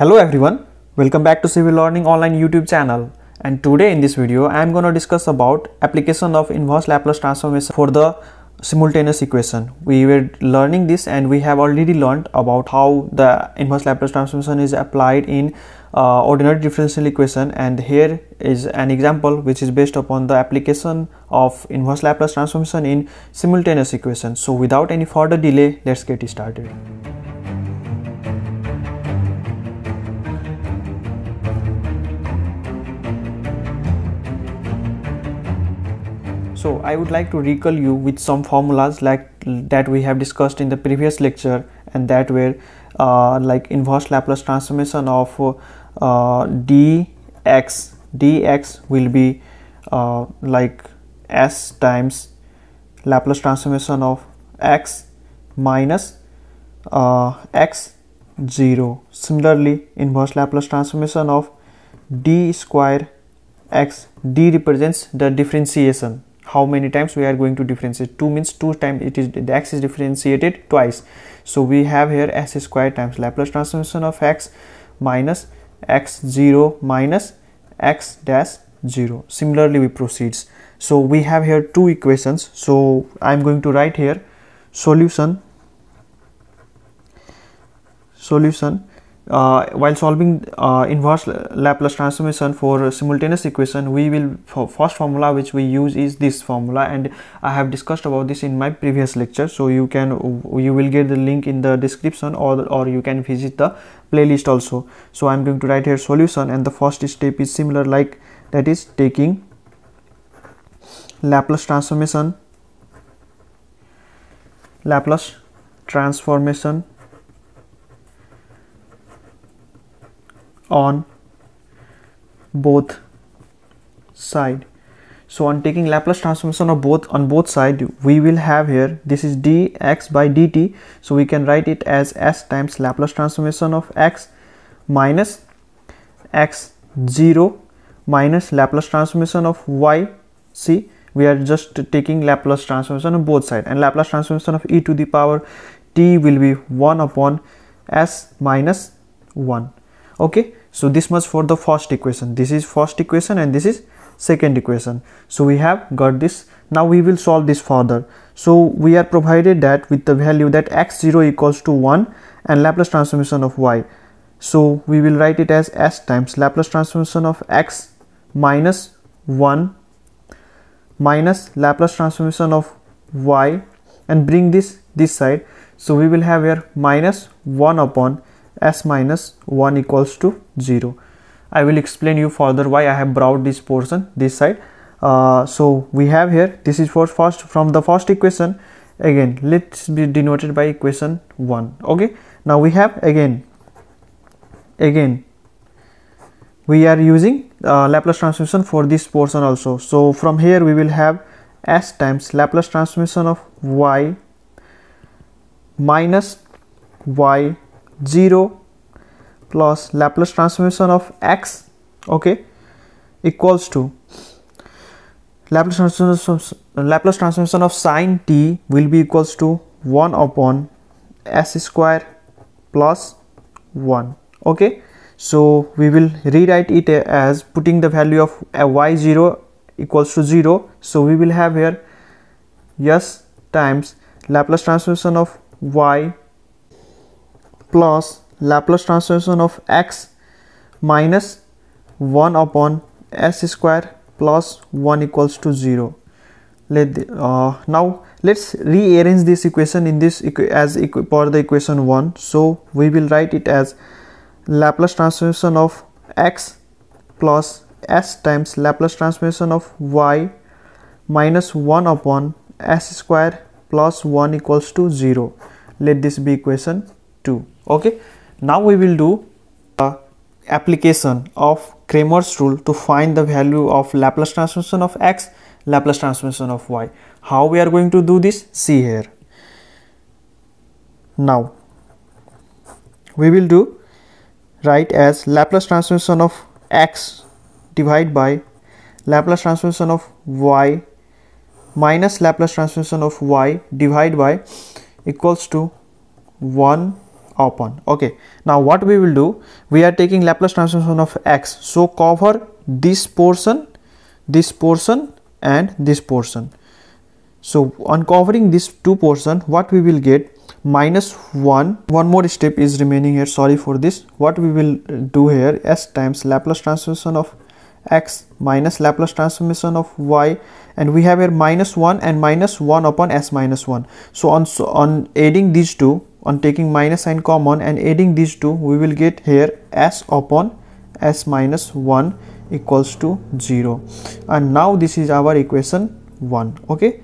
Hello everyone, welcome back to Civil Learning Online YouTube channel. And today in this video, I am going to discuss about application of inverse Laplace transformation for the simultaneous equation. We were learning this and we have already learned about how the inverse Laplace transformation is applied in uh, ordinary differential equation and here is an example which is based upon the application of inverse Laplace transformation in simultaneous equation. So without any further delay, let's get started. So i would like to recall you with some formulas like that we have discussed in the previous lecture and that were uh, like inverse laplace transformation of uh, dx dx will be uh, like s times laplace transformation of x minus uh, x 0 similarly inverse laplace transformation of d square x d represents the differentiation how many times we are going to differentiate. 2 means 2 times it is the x is differentiated twice. So we have here s square times laplace transformation of x minus x 0 minus x dash 0 similarly we proceeds so we have here two equations. So i'm going to write here solution solution uh, while solving uh, inverse Laplace transformation for simultaneous equation we will for first formula which we use is this formula. And I have discussed about this in my previous lecture. So you can you will get the link in the description or, or you can visit the playlist also. So I'm going to write here solution. And the first step is similar like that is taking Laplace transformation Laplace transformation on both side. So on taking Laplace transformation of both on both side we will have here this is dx by dt. So we can write it as s times Laplace transformation of x minus x 0 minus Laplace transformation of y. See we are just taking Laplace transformation on both side. And Laplace transformation of e to the power t will be 1 upon s minus 1 okay so this much for the first equation. This is first equation and this is second equation. So we have got this. Now we will solve this further. So we are provided that with the value that x0 equals to 1 and laplace transformation of y. So we will write it as s times laplace transformation of x minus 1 minus laplace transformation of y and bring this this side. So we will have here minus 1 upon s minus 1 equals to 0 i will explain you further why i have brought this portion this side. Uh, so we have here this is for first from the first equation. Again let's be denoted by equation 1 okay? Now we have again again we are using uh, Laplace transformation for this portion also. So from here we will have s times Laplace transformation of y minus y 0 plus Laplace transformation of x okay equals to Laplace transformation, of sine t will be equals to 1 upon s square plus 1 okay. So we will rewrite it as putting the value of y0 equals to 0 so we will have here s times Laplace transformation of y plus Laplace transformation of x minus 1 upon s square plus 1 equals to 0 let the, uh, now let's rearrange this equation in this as for the equation 1 so we will write it as Laplace transformation of x plus s times Laplace transformation of y minus 1 upon s square plus 1 equals to 0 let this be equation 2 okay now we will do a application of Cramer's rule to find the value of Laplace transformation of x Laplace transformation of y. How we are going to do this? See here. Now we will do write as Laplace transformation of x divided by Laplace transformation of y minus Laplace transformation of y divided by equals to 1 upon. Okay. Now what we will do we are taking laplace transformation of x. So cover this portion this portion and this portion. So on covering this two portion what we will get? Minus 1 one more step is remaining here. Sorry for this. What we will do here? S times laplace transformation of x minus laplace transformation of y. And we have here minus 1 and minus 1 upon s minus 1 so on so on adding these two on taking minus sign common and adding these two we will get here s upon s minus 1 equals to 0 and now this is our equation 1 okay?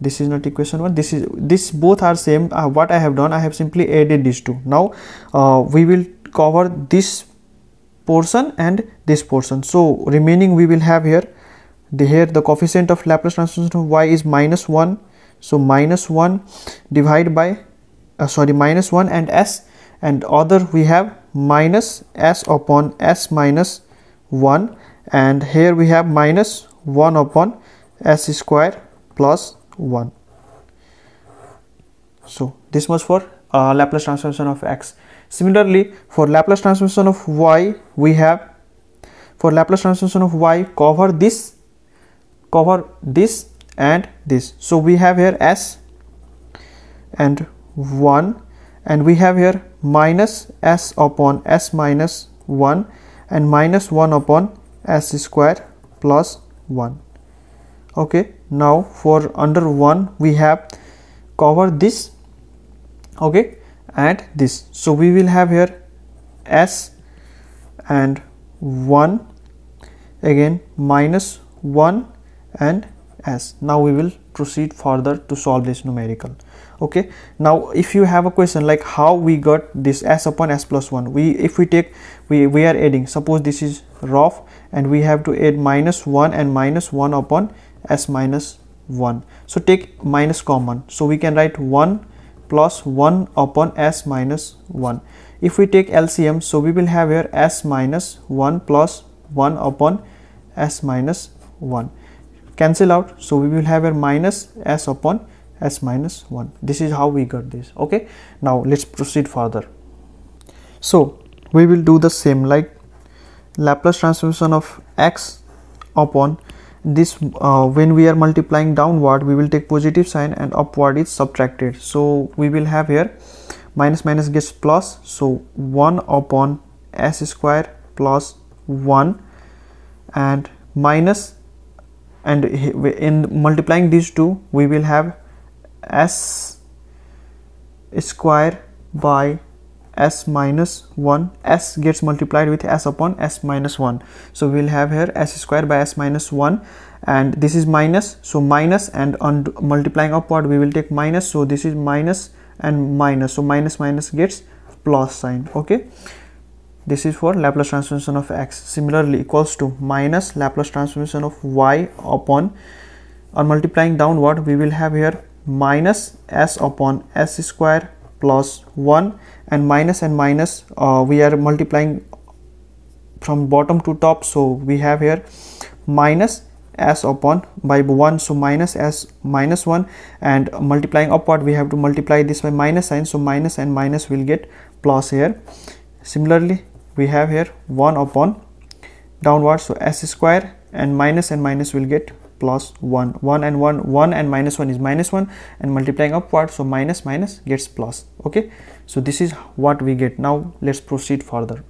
This is not equation 1 this is this both are same. Uh, what i have done i have simply added these two. Now uh, we will cover this portion and this portion. So remaining we will have here the here the coefficient of laplace transformation of y is minus 1 so minus 1 divided by uh, sorry minus 1 and s. And other we have minus s upon s minus 1 and here we have minus 1 upon s square plus 1 so this was for uh, Laplace transformation of x. Similarly for Laplace transformation of y we have for Laplace transformation of y cover this cover this and this. So we have here s and 1 and we have here minus s upon s minus 1 and minus 1 upon s square plus 1 okay now for under 1 we have cover this. Okay and this. So we will have here s and 1 again minus 1 and s now we will proceed further to solve this numerical. Okay? Now if you have a question like how we got this s upon s plus 1 we if we take we we are adding suppose this is rough and we have to add minus 1 and minus 1 upon s minus 1 so take minus common. So we can write 1 plus 1 upon s minus 1 if we take LCM so we will have here s minus 1 plus 1 upon s minus 1 cancel out. So we will have a minus s upon s minus 1 this is how we got this. Okay? Now let's proceed further. So we will do the same like Laplace transformation of x upon this uh, when we are multiplying downward we will take positive sign and upward is subtracted. So we will have here minus minus gets plus. So 1 upon s square plus 1 and minus and in multiplying these two we will have s square by s minus 1 s gets multiplied with s upon s minus 1 so we'll have here s square by s minus 1 and this is minus. So minus and on multiplying upward we will take minus. So this is minus and minus. So minus minus gets plus sign. Okay this is for Laplace transformation of x. Similarly equals to minus Laplace transformation of y upon on multiplying downward we will have here minus s upon s square plus 1 and minus and minus uh, we are multiplying from bottom to top. So we have here minus s upon by 1 so minus s minus 1 and multiplying upward we have to multiply this by minus sign. So minus and minus will get plus here. Similarly we have here 1 upon downward so s square and minus and minus will get plus 1 1 and 1 1 and minus 1 is minus 1 and multiplying upward so minus minus gets plus okay? So this is what we get. Now let's proceed further.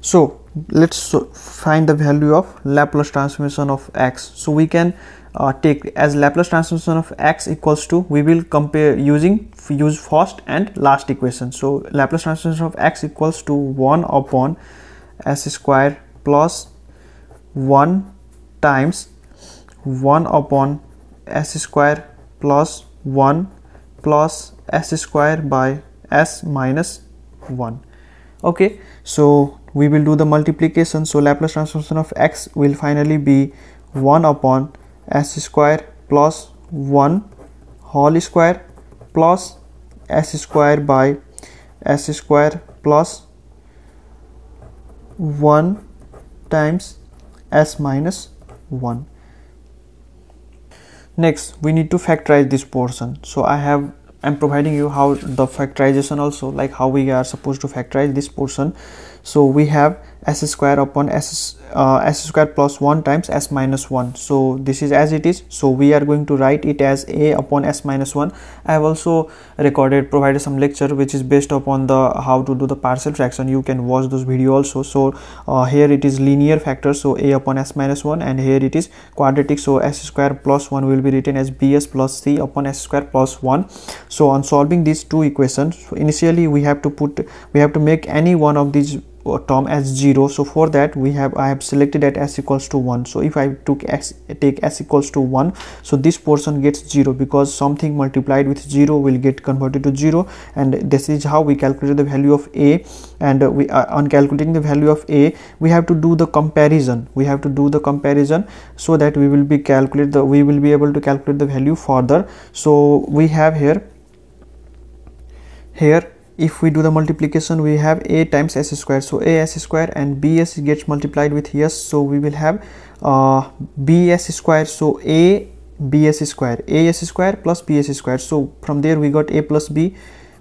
So let's find the value of Laplace transformation of x. So we can uh, take as Laplace transformation of x equals to we will compare using use first and last equation. So Laplace transformation of x equals to 1 upon s square plus 1 times 1 upon s square plus 1 plus s square by s minus 1 okay so we will do the multiplication. So laplace transformation of x will finally be 1 upon s square plus 1 whole square plus s square by s square plus 1 times s minus 1 next we need to factorize this portion. So i have i'm providing you how the factorization also like how we are supposed to factorize this portion. So we have s square upon s uh, s square plus 1 times s minus 1 so this is as it is. So we are going to write it as a upon s minus 1 i have also recorded provided some lecture which is based upon the how to do the partial fraction. You can watch those video also. So uh, here it is linear factor. So a upon s minus 1 and here it is quadratic. So s square plus 1 will be written as bs plus c upon s square plus 1 so on solving these two equations initially we have to put we have to make any one of these term as 0 so for that we have i have selected at s equals to 1 so if i took x take s equals to 1 so this portion gets 0 because something multiplied with 0 will get converted to 0 and this is how we calculate the value of a. And we uh, on calculating the value of a we have to do the comparison. We have to do the comparison so that we will be calculate the we will be able to calculate the value further. So we have here here if we do the multiplication we have a times s square so a s square and bs gets multiplied with s so we will have uh, bs square so a bs square a s square plus bs square so from there we got a plus b.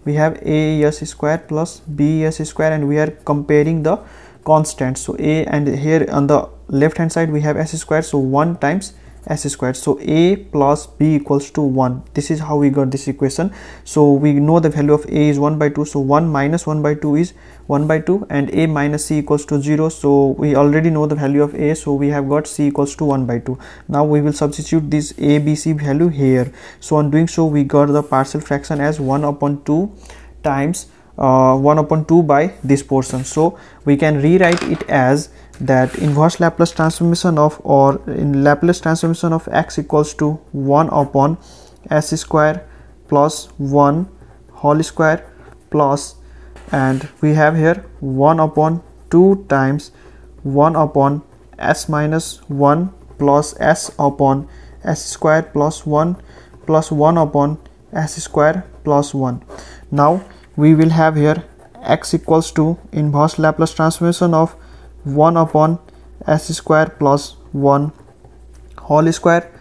We have a s square plus b s square and we are comparing the constants so a and here on the left hand side we have s square so 1 times s squared. So a plus b equals to 1 this is how we got this equation. So we know the value of a is 1 by 2 so 1 minus 1 by 2 is 1 by 2 and a minus c equals to 0 so we already know the value of a. So we have got c equals to 1 by 2 now we will substitute this a b c value here. So on doing so we got the partial fraction as 1 upon 2 times uh, 1 upon 2 by this portion. So we can rewrite it as that inverse Laplace transformation of or in Laplace transformation of x equals to 1 upon s square plus 1 whole square plus and we have here 1 upon 2 times 1 upon s minus 1 plus s upon s square plus 1 plus 1 upon s square plus 1 now we will have here x equals to inverse Laplace transformation of 1 upon s square plus 1 whole square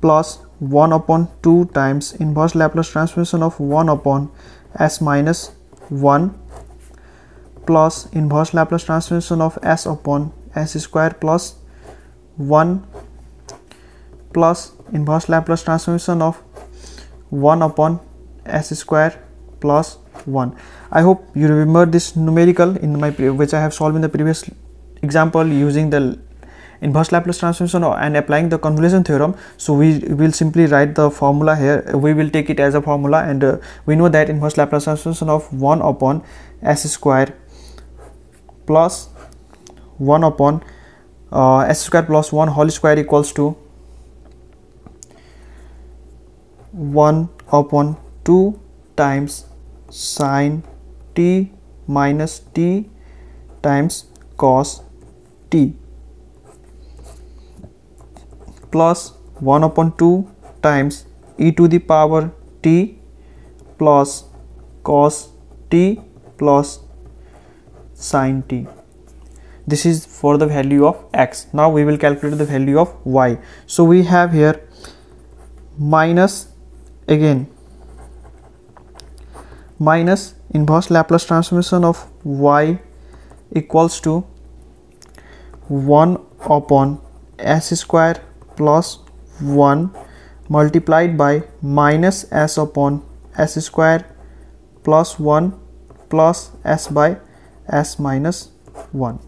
plus 1 upon 2 times inverse Laplace transformation of 1 upon s minus 1 plus inverse Laplace transformation of s upon s square plus 1 plus inverse Laplace transformation of 1 upon s square plus 1 i hope you remember this numerical in my which i have solved in the previous example using the inverse Laplace transformation and applying the convolution theorem so we will simply write the formula here. We will take it as a formula and uh, we know that inverse Laplace transformation of 1 upon s square plus 1 upon uh, s square plus 1 whole square equals to 1 upon 2 times sine t minus t times cos t plus 1 upon 2 times e to the power t plus cos t plus sin t. This is for the value of x. Now we will calculate the value of y. So we have here minus again minus inverse laplace transformation of y equals to 1 upon s square plus 1 multiplied by minus s upon s square plus 1 plus s by s minus 1.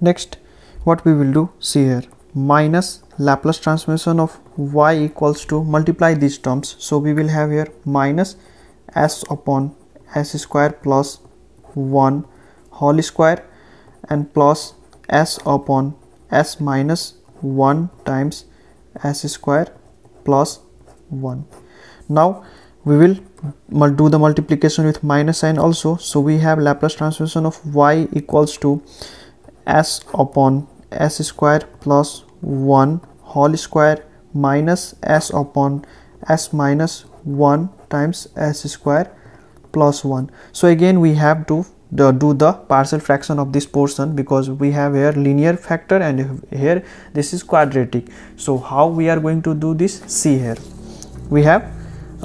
Next what we will do? See here. Minus Laplace transformation of y equals to multiply these terms. So we will have here minus s upon s square plus 1 whole square and plus s upon s minus 1 times s square plus 1 now we will do the multiplication with minus sign also. So we have laplace transformation of y equals to s upon s square plus 1 whole square minus s upon s minus 1 times s square plus 1 so again we have to the, do the partial fraction of this portion because we have here linear factor and here this is quadratic. So how we are going to do this? See here. We have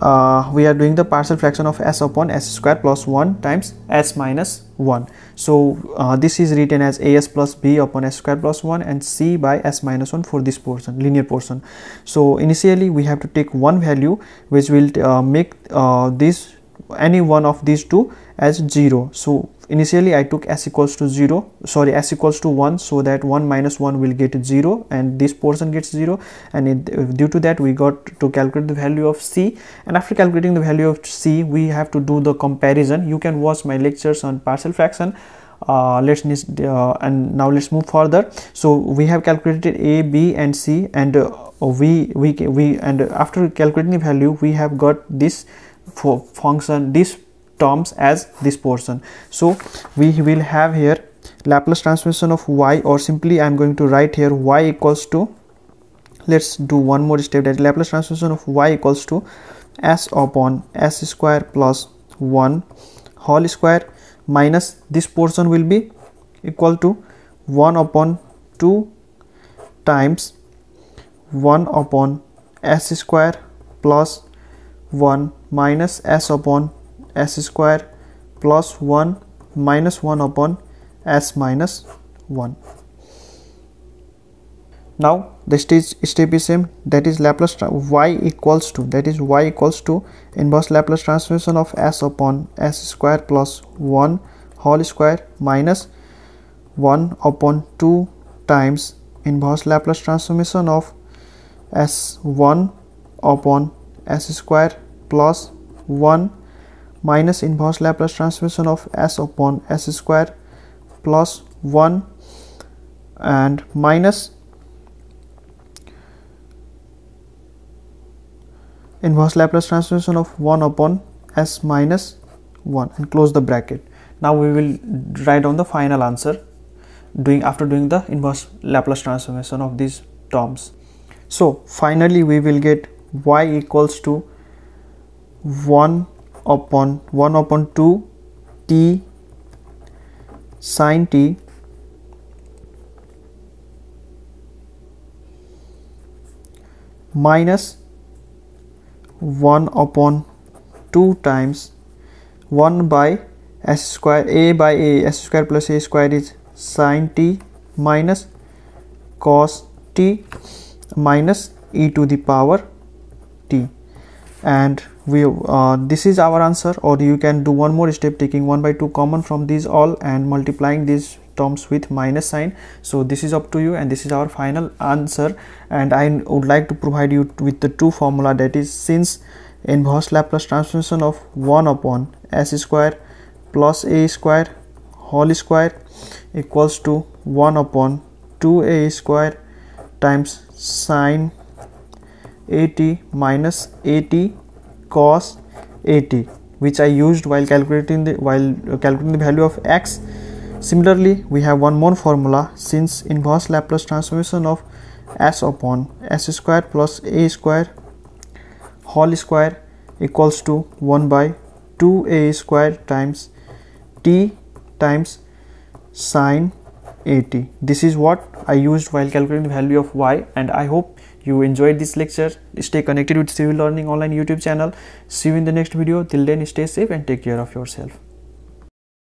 uh, we are doing the partial fraction of s upon s square plus 1 times s minus 1 so uh, this is written as as plus b upon s square plus 1 and c by s minus 1 for this portion linear portion. So initially we have to take one value which will uh, make uh, this any one of these two as 0 so initially I took s equals to 0 sorry s equals to 1 so that 1 minus 1 will get 0 and this portion gets 0 and it, uh, due to that we got to calculate the value of c. And after calculating the value of c we have to do the comparison. You can watch my lectures on partial fraction. Uh, let's uh, and now let's move further. So we have calculated a b and c and uh, we we we and after calculating the value we have got this for function this terms as this portion. So we will have here Laplace transformation of y or simply I am going to write here y equals to let's do one more step that Laplace transformation of y equals to s upon s square plus 1 whole square minus this portion will be equal to 1 upon 2 times 1 upon s square plus 1 minus s upon s square plus 1 minus 1 upon s minus 1 now the stage step is same that is laplace y equals to that is y equals to inverse laplace transformation of s upon s square plus 1 whole square minus 1 upon 2 times inverse laplace transformation of s1 upon s square plus 1 minus inverse Laplace transformation of s upon s square plus 1 and minus inverse Laplace transformation of 1 upon s minus 1 and close the bracket. Now we will write down the final answer doing after doing the inverse Laplace transformation of these terms. So finally we will get y equals to 1 upon 1 upon 2 t sine t minus 1 upon 2 times 1 by s square a by a s square plus a square is sine t minus cos t minus e to the power and we uh, this is our answer or you can do one more step taking 1 by 2 common from these all and multiplying these terms with minus sign. So this is up to you and this is our final answer. And i would like to provide you with the two formula that is since inverse laplace transformation of 1 upon s square plus a square whole square equals to 1 upon 2a square times sine at minus at cos at which I used while calculating the while uh, calculating the value of x. Similarly we have one more formula since inverse Laplace transformation of s upon s square plus a square whole square equals to 1 by 2a square times t times sine at this is what I used while calculating the value of y and I hope you enjoyed this lecture. Stay connected with civil learning online youtube channel. See you in the next video. Till then stay safe and take care of yourself